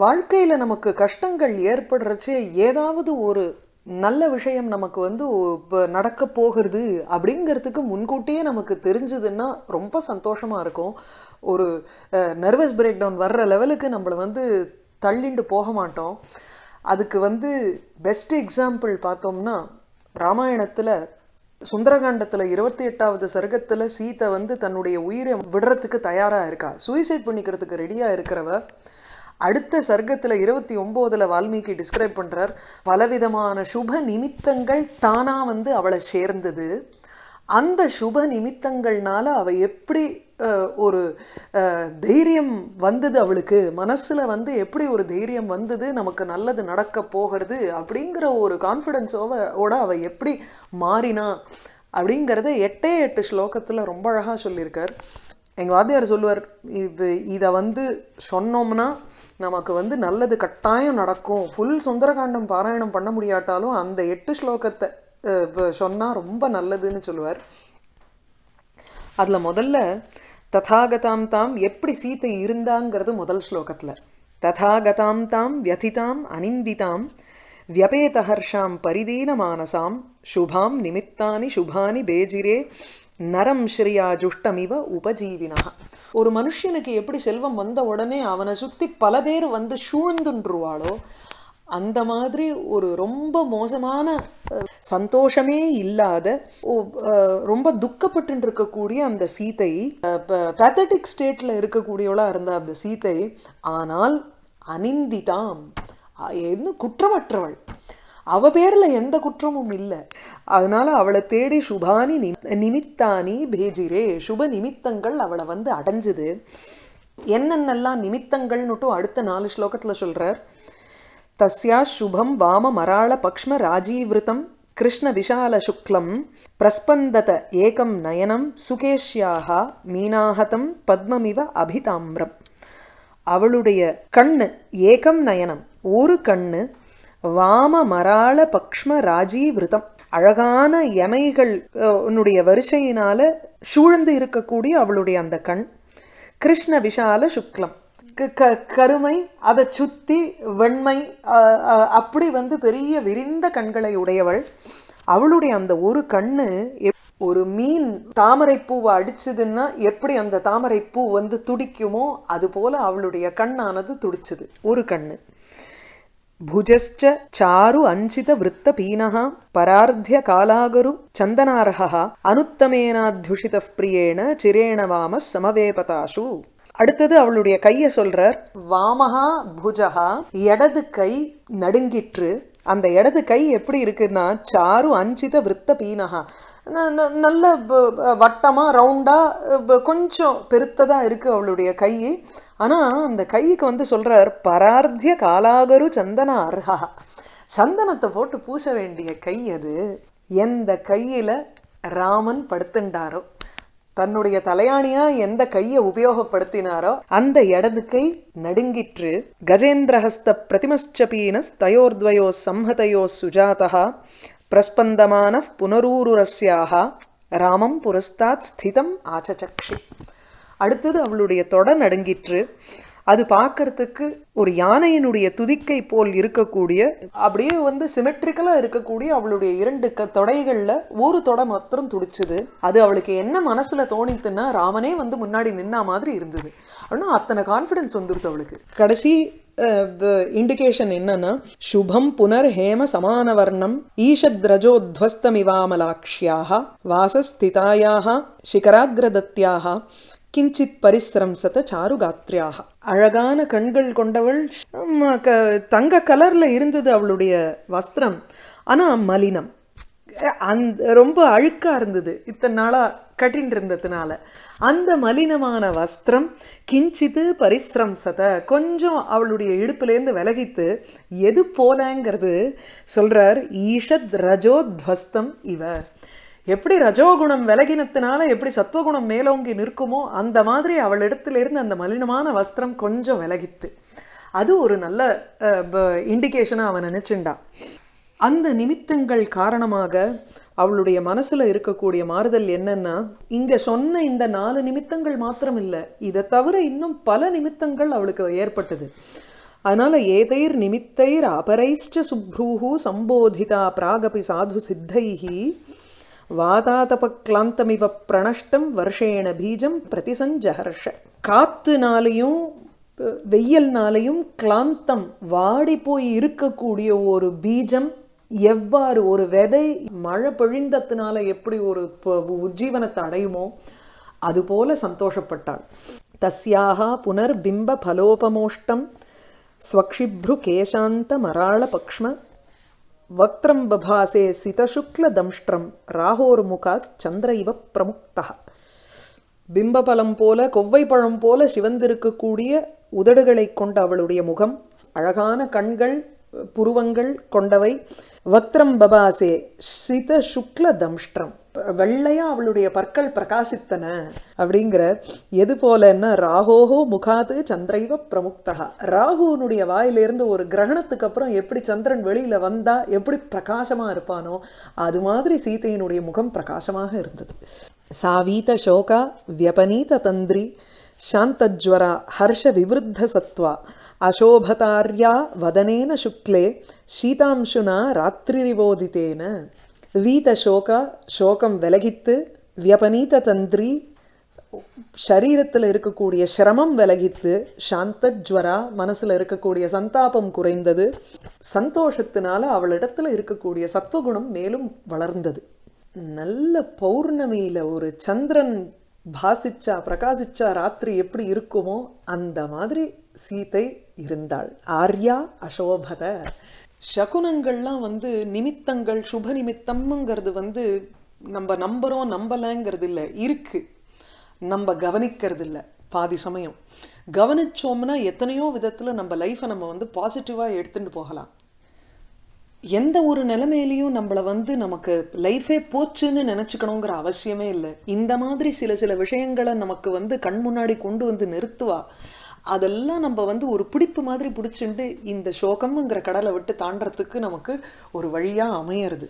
வாழ்க்கையில் நமக்கு கஷ்டங்கள் ஏற்படுறச்சே ஏதாவது ஒரு நல்ல விஷயம் நமக்கு வந்து இப்போ நடக்க போகிறது அப்படிங்கிறதுக்கு முன்கூட்டியே நமக்கு தெரிஞ்சதுன்னா ரொம்ப சந்தோஷமாக இருக்கும். ஒரு நர்வஸ் பிரேக் டவுன் வர்ற லெவலுக்கு நம்மளை வந்து தள்ளிண்டு போக மாட்டோம். அதுக்கு வந்து பெஸ்ட் எக்ஸாம்பிள் பார்த்தோம்னா ராமாயணத்தில் சுந்தரகாண்டத்தில் இருபத்தி எட்டாவது சருகத்தில் சீதை வந்து தன்னுடைய உயிரை விடுறதுக்கு தயாராக இருக்கா? சூசைட் பண்ணிக்கிறதுக்கு ரெடியாக இருக்கிறவ அடுத்த சர்க்கத்தில் இருபத்தி ஒம்போதில் வால்மீகி டிஸ்கிரைப் பண்ணுறார் பலவிதமான சுப நிமித்தங்கள் தானாக வந்து அவளை சேர்ந்தது. அந்த சுப நிமித்தங்கள்னால அவள் எப்படி ஒரு தைரியம் வந்தது அவளுக்கு? மனசில் வந்து எப்படி ஒரு தைரியம் வந்தது? நமக்கு நல்லது நடக்க போகிறது அப்படிங்கிற ஒரு கான்ஃபிடென்ஸோட ஓட எப்படி மாறினா அப்படிங்கிறத எட்டே எட்டு ஸ்லோகத்தில் ரொம்ப அழகாக சொல்லியிருக்கார். எங்கள் வாத்தியார் சொல்லுவார் இது இதை வந்து சொன்னோம்னா நமக்கு வந்து நல்லது கட்டாயம் நடக்கும். ஃபுல் சுந்தரகாண்டம் பாராயணம் பண்ண முடியாட்டாலும் அந்த எட்டு ஸ்லோகத்தை சொன்னால் ரொம்ப நல்லதுன்னு சொல்லுவார். அதில் முதல்ல ததாகதாம் தாம் எப்படி சீத்தை இருந்தாங்கிறது முதல் ஸ்லோகத்தில். ததாகதாம் தாம் வியதிதாம் அனிந்திதாம் வியபேதஹர்ஷாம் பரிதீன மானசாம் சுபாம் நிமித்தானி சுபானி பேஜிரே நரம் ஸ்ரீயா ஜுஷ்டமிவ உபஜீவினா. ஒரு மனுஷனுக்கு எப்படி செல்வம் வந்த உடனே அவனை சுத்தி பல பேர் வந்து சூழ்ந்துன்றுவாளோ அந்த மாதிரி ஒரு ரொம்ப மோசமான அஹ், சந்தோஷமே இல்லாத ஓ- அஹ், ரொம்ப துக்கப்பட்டு இருக்கக்கூடிய அந்த சீதை பேத்தட்டிக் ஸ்டேட்ல இருக்கக்கூடியவளா இருந்த அந்த சீதை ஆனால் அனிந்திதாம் என்ன குற்றமற்றவள். அவ பேர்ல எந்த குற்றமும் இல்லை. அதனால அவளை தேடி சுபானி நிமித்தானி பேஜிரே சுப நிமித்தங்கள் அவளை வந்து அடைஞ்சுது. என்னென்னலாம் நிமித்தங்கள்னுட்டும் அடுத்த நாலு ஸ்லோகத்துல சொல்கிறார் தஸ்யா சுபம் வாம மராள பக்ஷ்ம ராஜீவிருத்தம் கிருஷ்ண விஷால சுக்லம் பிரஸ்பந்தத ஏகம் நயனம் சுகேஷ்யாக மீனாகதம் பத்மமிவ அபிதாம்ரம். அவளுடைய கண்ணு ஏகம் நயனம். ஒரு கண்ணு வாம மராள பக்ஷ்ம ராஜீவிரதம். அழகான எமைகள் உன்னுடைய வரிசையினால சூழ்ந்து இருக்கக்கூடிய அவளுடைய அந்த கண். கிருஷ்ண விஷால சுக்லம். க- கருமை அதை சுத்தி வெண்மை அஹ், அப்படி வந்து பெரிய விரிந்த கண்களை உடையவள். அவளுடைய அந்த ஒரு கண்ணு ஒரு மீன் தாமரை பூவை அடிச்சதுன்னா எப்படி அந்த தாமரை பூ வந்து துடிக்குமோ அது போல அவளுடைய கண்ணானது துடிச்சது. ஒரு கண்ணு. भुजश्च चारु अञ्चित वृत्तपीनः परार्ध्य कालागरु चन्दनार्हः अनुत्तमेनाध्युषितः प्रियेण चिरेण वामः समवेपताशु அடுத்தது அவளுடைய கைய சொல்றார் வாமஹா புஜஹா இடது கை நடுங்கிற்று அந்த இடது கை எப்படி இருக்குன்னா சாரு அஞ்சித விருத்த பீனஹா ந- ந- நல்ல வட்டமாக ரவுண்டாக கொஞ்சம் பெருத்ததாக இருக்கு அவளுடைய கை ஆனால் அந்த கைக்கு வந்து சொல்கிறார் பரார்த்திய காலாகரு சந்தன அர்ஹா சந்தனத்தை போட்டு பூச வேண்டிய கை அது. எந்த கையில் ராமன் படுத்துண்டாரோ தன்னுடைய தலையாணியா எந்த கையை உபயோகப்படுத்தினாரோ அந்த இடது கை நடுங்கிற்று. கஜேந்திரஹஸ்த பிரதிமஸ்சபீனஸ் தயோர்த்வயோ சம்ஹதையோ சுஜாதா பிரஸ்பந்தமான புனரூருரஸ்யாக ராமம் புரஸ்தாத் ஸ்திதம் ஆச்சசக்ஷி அடுத்தது அவளுடைய தொட நடுங்கிற்று. அது பார்க்கறதுக்கு ஒரு யானையினுடைய துதிக்கை போல் இருக்கக்கூடிய அப்படியே வந்து சிமெட்ரிக்கலாக இருக்கக்கூடிய அவளுடைய இரண்டு க தொடைகளில் ஒரு தொடை மாத்திரம் துடிச்சுது. அது அவளுக்கு என்ன மனசில் தோணித்துன்னா ராமனே வந்து முன்னாடி நின்னா மாதிரி இருந்தது. ஆனால் அத்தனை கான்ஃபிடென்ஸ் வந்துருது அவளுக்கு. கடைசி இண்டிகேஷன் என்னன்னா சுபம் புனர் ஹேம சமானவர்ணம் ஈஷத்ரஜோத்வஸ்தமிவாமலாக்ஷ்யாக வாசஸ்திதாயாக சிகராகிரதத்யாக கிஞ்சித் பரிசிரம்சத சாருகாத்ரியாக அழகான கண்கள் கொண்டவள் க- தங்க கலர்ல இருந்தது அவளுடைய வஸ்திரம். ஆனா மலினம். அந்த ரொம்ப அழுக்கா இருந்தது. இத்தனை நாளா கட்டின்னு இருந்ததுனால அந்த மலினமான வஸ்திரம் கிஞ்சித்து பரிசிரம்சத கொஞ்சம் அவளுடைய இடுப்புலேருந்து விலகித்து எது போலங்கிறது? சொல்றார் ஈஷத் ரஜோத்வஸ்தம் இவ எப்படி ரஜோகுணம் விலகினத்தினால எப்படி சத்துவகுணம் மேலோங்கி நிற்குமோ அந்த மாதிரி அவள் இடத்துலேருந்து அந்த மலினமான வஸ்திரம் கொஞ்சம் விலகித்து. அது ஒரு நல்ல இண்டிகேஷனா அவன் நினைச்சுண்டான் அந்த நிமித்தங்கள் காரணமாக அவளுடைய மனசுல இருக்கக்கூடிய மாறுதல் என்னன்னா இங்க சொன்ன இந்த நாலு நிமித்தங்கள் மாத்திரம் இல்லை இதை தவிர இன்னும் பல நிமித்தங்கள் அவளுக்கு ஏற்பட்டது. அதனால ஏதைர் நிமித்தைர் அபரைஷ்ட சுப்ரூஹு சம்போதிதா பிராகபி சாது சித்தைஹி வாதாதபக்லாந்தமிவ பிரணஷ்டம் வருஷேண பீஜம் பிரதிசஞ்சஹர்ஷ. காத்துனாலையும் வெயில்னாலையும் கிளாந்தம் வாடி போய் இருக்கக்கூடிய ஒரு பீஜம் எவ்வாறு ஒரு விதை மழை பொழிந்தத்தினால எப்படி ஒரு உஜ்ஜீவனத்தை அடையுமோ அதுபோல சந்தோஷப்பட்டாள். தஸ்யாக புனர்பிம்ப பலோபமோஷ்டம் ஸ்வக்ஷிப்ரு கேசாந்த மராள பக்ஷ்ம வக்திரம் பபாசே சிதசுக்லதம்ஷ்ட்ரம் ராகோர்முகாத் சந்திர இவ பிரமுக்தா. பிம்பபலம் போல கொவ்வை பழம் போல சிவந்திருக்கக்கூடிய உதடுகளைக் கொண்ட அவளுடைய முகம் அழகான கண்கள் புருவங்கள் கொண்டவை வக்திரம் பபாசே சித சுக்ல தம்ஷ்ட்ரம் வெள்ளையா அவளுடைய பற்கள் பிரகாசித்தன அப்படிங்கிற எது போலன்னா ராகோஹோ முகாது சந்திரைவ பிரமுக்தகா ராகுனுடைய வாயிலிருந்து ஒரு கிரகணத்துக்கு அப்புறம் எப்படி சந்திரன் வெளியில வந்தா எப்படி பிரகாசமா இருப்பானோ அது மாதிரி சீதையினுடைய முகம் பிரகாசமாக இருந்தது. சாவீத சோகா வியபனீத தந்திரி சாந்தஜ்வரா ஹர்ஷ விவருத்த சத்வா அசோபதார்யா வதனேன சுக்லே சீதாம்சுனா ராத்திரிரிவோதித்தேன வீத சோகா சோகம் விலகித்து வியபனீத தந்திரி சரீரத்தில் இருக்கக்கூடிய சிரமம் விலகித்து சாந்தஜ்வரா மனசில் இருக்கக்கூடிய சந்தாபம் குறைந்தது சந்தோஷத்தினால அவளிடத்தில் இருக்கக்கூடிய சத்துவகுணம் மேலும் வளர்ந்தது நல்ல பௌர்ணமியில் ஒரு சந்திரன் பாசிச்சா பிரகாசிச்சா ராத்திரி எப்படி இருக்குமோ அந்த மாதிரி சீதை இருந்தாள். ஆர்யா அசோபத. சகுனங்கள்லாம் வந்து நிமித்தங்கள் சுப நிமித்தம்ங்கிறது வந்து நம்ம நம்புறோம் நம்பலைங்கிறது இல்லை. இருக்கு. நம்ம கவனிக்கிறது இல்லை. பாதி சமயம். கவனிச்சோம்னா எத்தனையோ விதத்துல நம்ம லைஃப்பை நம்ம வந்து பாசிட்டிவா எடுத்துட்டு போகலாம். எந்த ஒரு நிலைமையிலையும் நம்மளை வந்து நமக்கு லைஃபே போச்சுன்னு நினைச்சுக்கணுங்கிற அவசியமே இல்லை. இந்த மாதிரி சில சில விஷயங்களை நமக்கு வந்து கண் முன்னாடி கொண்டு வந்து நிறுத்துவா. அதெல்லாம் நம்ம வந்து ஒரு பிடிப்பு மாதிரி பிடிச்சிட்டு இந்த சோகம்ங்கிற கடலை விட்டு தாண்டறதுக்கு நமக்கு ஒரு வழியாக அமையிறது.